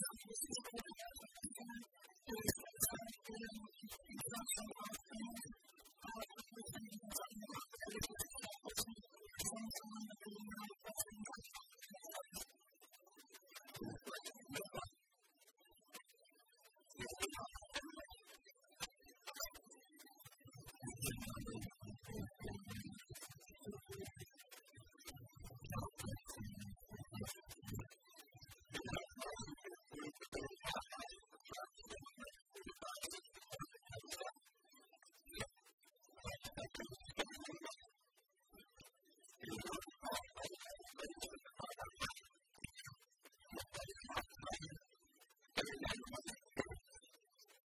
すいません。